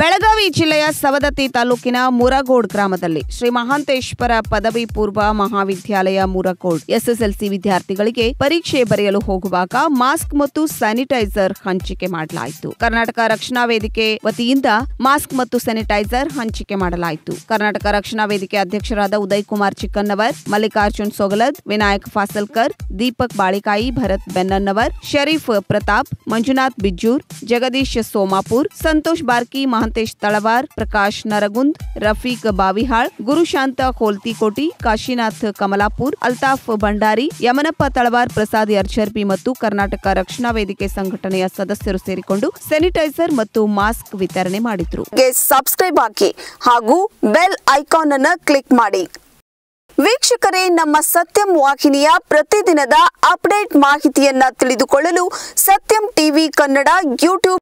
ಬೆಳಗಾವಿ ಜಿಲ್ಲೆಯ ಸವದತ್ತಿ ತಾಲೂಕಿನ ಮೂರಗೋರ್ ಗ್ರಾಮದಲ್ಲಿ ಶ್ರೀ ಮಹಂತೇಶ್ವರ ಪದವಿ ಪೂರ್ವ ಮಹಾವಿದ್ಯಾಲಯ ಮೂರಕೋರ್ ಎಸ್ಎಸ್ಎಲ್ಸಿ ವಿದ್ಯಾರ್ಥಿಗಳಿಗೆ ಪರೀಕ್ಷೆ ಬರೆಯಲು ಹೋಗುವಾಗ ಮಾಸ್ಕ್ ಮತ್ತು ಸ್ಯಾನಿಟೈಸರ್ ಹಂಚಿಕೆ ಮಾಡಲಾಯಿತು. ಕರ್ನಾಟಕ ರಕ್ಷಣಾ ವೇದಿಕೆಯ ವತಿಯಿಂದ ಮಾಸ್ಕ್ ಮತ್ತು ಸ್ಯಾನಿಟೈಸರ್ ಹಂಚಿಕೆ ಮಾಡಲಾಯಿತು. ಕರ್ನಾಟಕ ರಕ್ಷಣಾ ವೇದಿಕೆಯ ಅಧ್ಯಕ್ಷರಾದ ಉದಯ್ కుమార్ ಚಿಕ್ಕನವಾರ್, ಮಲ್ಲಿಕಾರ್ಶುನ್ ಸೋಗಲದ, ವಿನಾಯಕ ಫಾಸಲ್ಕರ್, ದೀಪಕ್ ಬಾಳಿಕಾಯಿ, ಭರತ್ ಬೆನ್ನನವರ್, ಶರೀಫ್ ಪ್ರತಾಪ್, ಮಂಜುನಾಥ ಬಿಜ್ಜೂರ್, ಜಗದೀಶ್ ಸೋಮಾಪುರ, ಸಂತೋಷ್ ಬಾರ್ಕಿ ಮಹಂತೇಶ್ ತಳವಾರ್ ಪ್ರಕಾಶ್ ನರಗುಂದ್ ರಫೀಕ್ ಬಾವಿಹಾಳ್ ಗುರುಶಾಂತ ಕೋಲ್ತಿಕೋಟಿ ಕಾಶಿನಾಥ್ ಕಮಲಾಪುರ್ ಅಲ್ತಾಫ್ ಭಂಡಾರಿ ಯಮನಪ್ಪ ತಳವಾರ್ ಪ್ರಸಾದ್ ಅರ್ಚರ್ಪಿ ಮತ್ತು ಕರ್ನಾಟಕ ರಕ್ಷಣಾ ವೇದಿಕೆ ಸಂಘಟನೆಯ ಸದಸ್ಯರು ಸೇರಿಕೊಂಡು ಸ್ಯಾನಿಟೈಸರ್ ಮತ್ತು ಮಾಸ್ಕ್ ವಿತರಣೆ ಮಾಡಿದ್ರು ಸಬ್ಸ್ಕ್ರೈಬ್ ಹಾಕಿ ಹಾಗೂ ಬೆಲ್ ಐಕಾನ್ ಅನ್ನು ಕ್ಲಿಕ್ ಮಾಡಿ ವೀಕ್ಷಕರೇ ನಮ್ಮ ಸತ್ಯಂ ವಾಹಿನಿಯ ಪ್ರತಿದಿನದ ಅಪ್ಡೇಟ್ ಮಾಹಿತಿಯನ್ನ ತಿಳಿದುಕೊಳ್ಳಲು ಸತ್ಯಂ ಟಿವಿ ಕನ್ನಡ ಯೂಟ್ಯೂಬ್